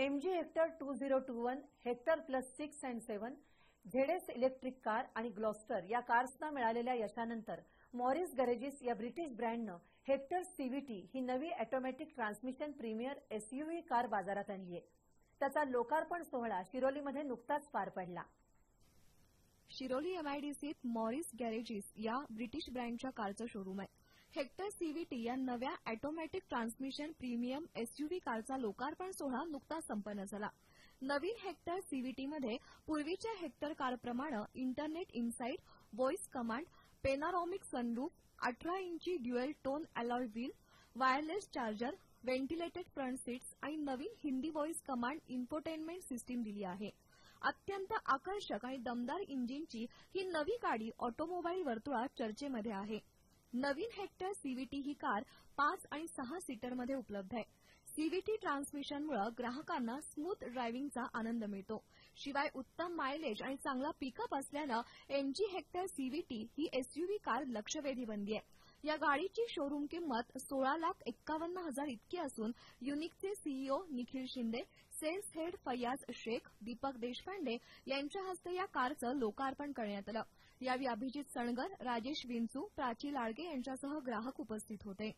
M G Hector two zero two one Hector plus six and seven ZS electric car आणि Gloster या कार्सना मिळालेल्या यशानंतर Morris Garages या ब्रिटिश ब्रँडनं हेक्टर सीव्हीटी ही नवी automatic transmission premier SUV car बाजारात आणली आहे. त्याचा लोकार्पण सोहळा शिरोलीमध्ये नुकताच पार पडला. शिरोली एमआयडीसीत मॉरिस गॅरेजिस या ब्रिटिश ब्रँडच्या कारचं शोरूम आहे. हेक्टर सीव्हीटी या नव्या ऑटोमॅटिक ट्रान्समिशन प्रीमियम एसयूव्ही कारचा लोकार्पण सोहळा नुकताच संपन्न झाला. नवीन हेक्टर सीव्हीटीमध्ये पूर्वीच्या Hector कारप्रमाणे internet insight voice command panoramic sunroof अठरा इंची dual tone alloy wheel wireless charger ventilated front seats आणि नवीन Hindi voice command infotainment system दिली आहे. अत्यंत आकर्षक आणि दमदार इंजिनची ही नवी गाडी ऑटोमोबाईल वर्तुळात चर्चेमध्ये आहे. नवीन हेक्टर सीव्हीटी ही कार पाच आणि सहा सीटरमध्ये उपलब्ध आहे. सीव्हीटी ट्रान्समिशनमुळे ग्राहकांना स्मूथ ड्रायव्हिंगचा आनंद मिळतो. शिवाय उत्तम मायलेज आणि चांगला पिकअप असल्यानं एमजी हेक्टर सीव्हीटी ही एसयूव्ही कार लक्षवेधी बनली आहे. या गाडीची शोरूम किंमत सोळा लाख एक्कावन्न हजार इतकी असून युनिकचे CEO Nikhil Shinde sales head Faiyaz Shaikh Deepak Deshpande यांच्या हस्ते या कारचं लोकार्पण करण्यात आलं. यावेळी अभिजित सणगर राजेश विंचू प्राची लाडगे यांच्यासह ग्राहक उपस्थित होते.